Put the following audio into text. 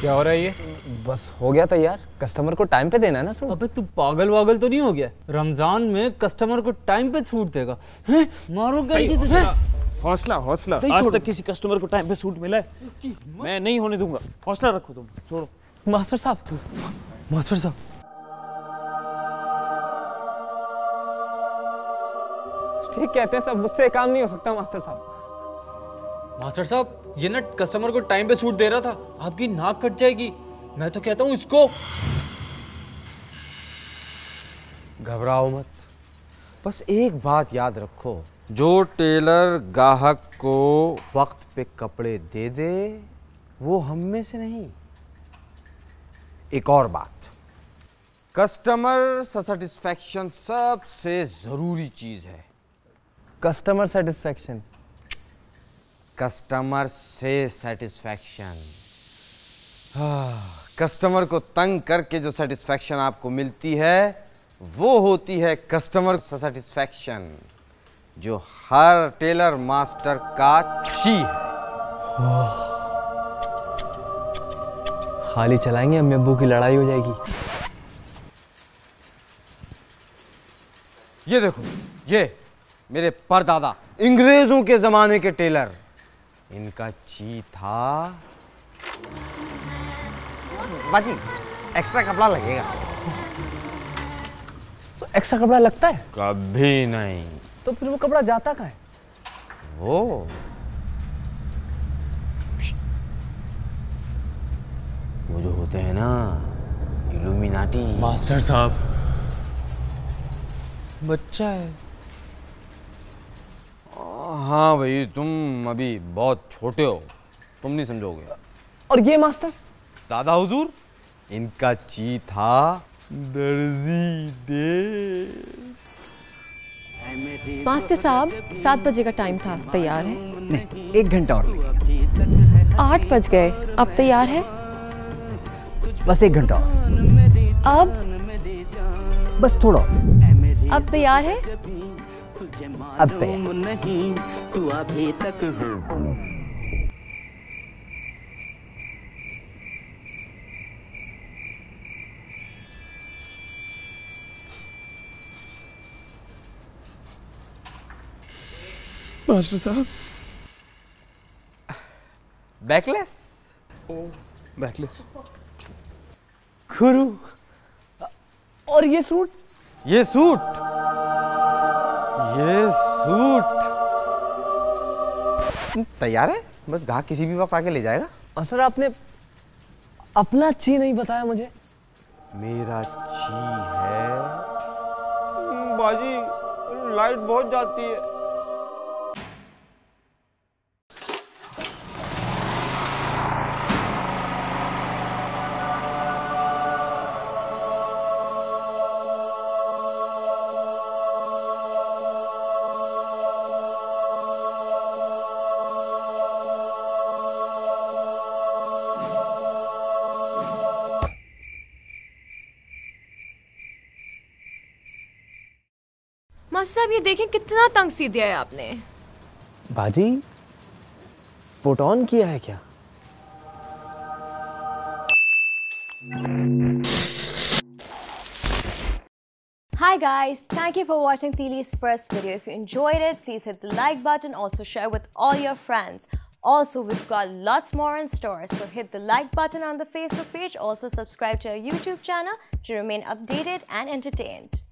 क्या हो रहा है ये? बस हो गया तैयार। कस्टमर को टाइम पे देना है ना सूट अबे तू पागल वागल तो नहीं हो गया? रमज़ान में कस्टमर को टाइम पे छूट देगा। हैं? मारो कैंची तुझे हौसला हौसला आज तक किसी कस्टमर को टाइम पे सूट मिला है। मैं नहीं होने दूँगा। हौसला रखो तुम छोड़ो। मास्टर साहब। मास्टर साहब। ठीक कहते हैं सब मुझसे काम नहीं हो सकता मास्टर साहब। मास्टर साहब ये ना कस्टमर को टाइम पे छूट दे रहा था। आपकी नाक कट जाएगी। मैं तो कहता हूँ इसको। घबराओ मत। बस एक बात याद रखो। जो टेलर गाहक को वक्त पे कपड़े दे दे वो हम में से नहीं। एक और बात। कस्टमर सेटिस्फैक्शन सबसे ज़रूरी चीज़ है। कस्टमर सेटिस्फेक्शन कस्टमर से सेटिस्फैक्शन कस्टमर को तंग करके जो सेटिस्फैक्शन आपको मिलती है वो होती है कस्टमर सेटिस्फैक्शन जो हर टेलर मास्टर का ची है। खाली चलाएँगे अम्मी अब्बू की लड़ाई हो जाएगी। ये देखो ये मेरे परदादा अंग्रेज़ों के जमाने के टेलर इनका ची था बाजी एक्स्ट्रा कपड़ा लगेगा। तो एक्स्ट्रा कपड़ा लगता है? कभी नहीं। तो फिर वो कपड़ा जाता का है? वो। वो जो होते हैं ना इल्यूमिनाटी मास्टर साहब। बच्चा है। हाँ भाई तुम अभी बहुत छोटे हो। तुम नहीं समझोगे। और ये मास्टर? दादा हुजूर इनका ची था दर्जी दे। मास्टर साहब सात बजे का टाइम था। तैयार है? नहीं एक घंटा और आठ बज गए। अब तैयार है? बस एक घंटा और। अब? बस थोड़ा अब तैयार है? अब तैयार नहीं तू अभी तक मास्टर साहब। बैकलेस? बैकलेस। गुरु और ये सूट? ये सूट? ये सूट। तैयार है? बस गाहक किसी भी वक्त आके ले जाएगा। और सर आपने अपना ची नहीं बताया मुझे। मेरा ची है। बाजी लाइट बहुत जाती है। मास्टर साहब ये देखें कितना तंग सी दिया है आपने बाजी पुट ऑन किया है क्या Hi guys, thank you for watching Thili's first video. If you enjoyed it, please hit the like button. Also share with all your friends. Also, we've got lots more in store. So hit the like button on the Facebook page. Also subscribe to our YouTube channel to remain updated and entertained.